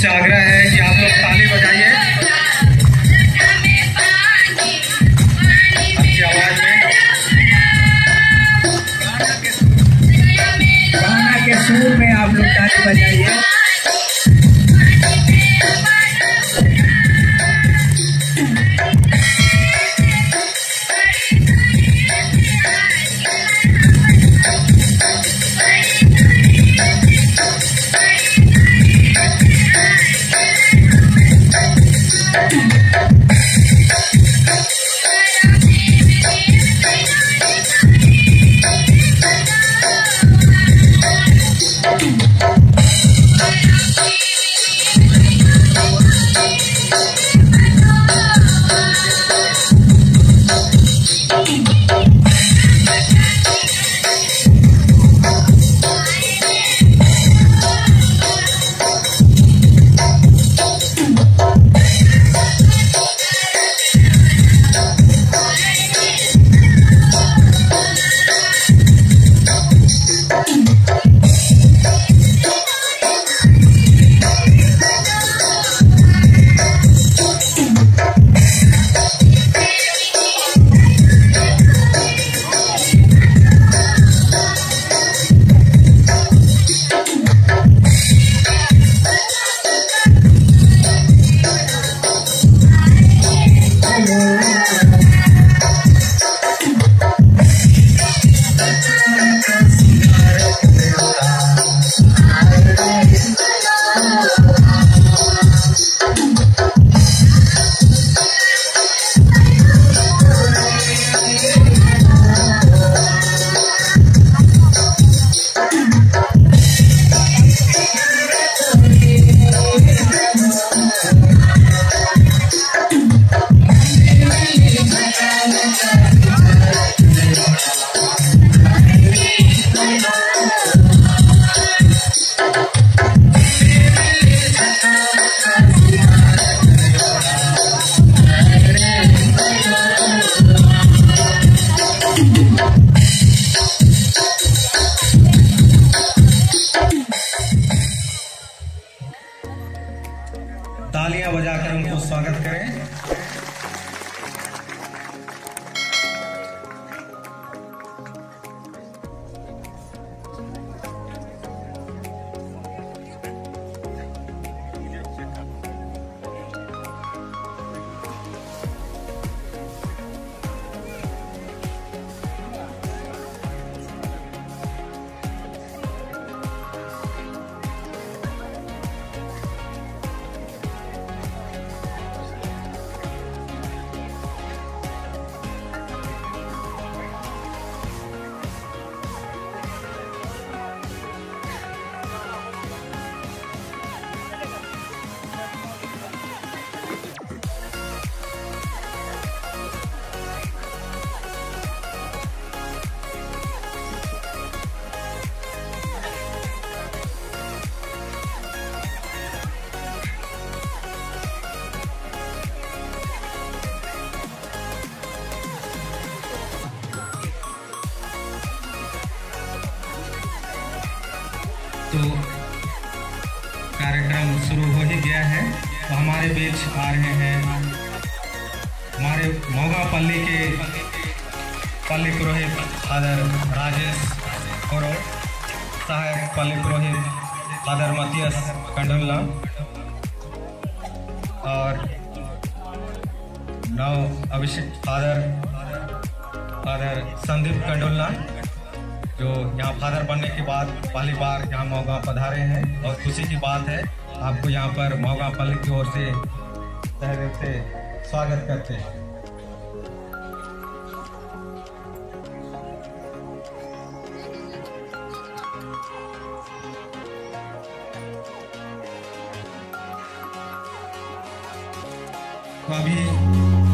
से आग्रह है कि आप लोग ताली बजाइए। अच्छी आवाज़ में। के सुर में आप लोग ताली बजाइए। तालियाँ बजाकर उनको स्वागत करें तो कार्यक्रम शुरू हो ही गया है। तो हमारे बीच आ रहे हैं हमारे मोगा पल्ली के पल्ली पुरोहित फादर राजेश और सहायक पल्ली पुरोहित फादर मतियस कंडोला। और नव अभिषेक फादर फादर संदीप कंडोला। जो यहाँ फादर बनने के बाद पहली बार यहाँ मौगा पधारे हैं और खुशी की बात है, आपको यहाँ पर मौगा पल्ली की ओर से तहे से स्वागत करते हैं। तो अभी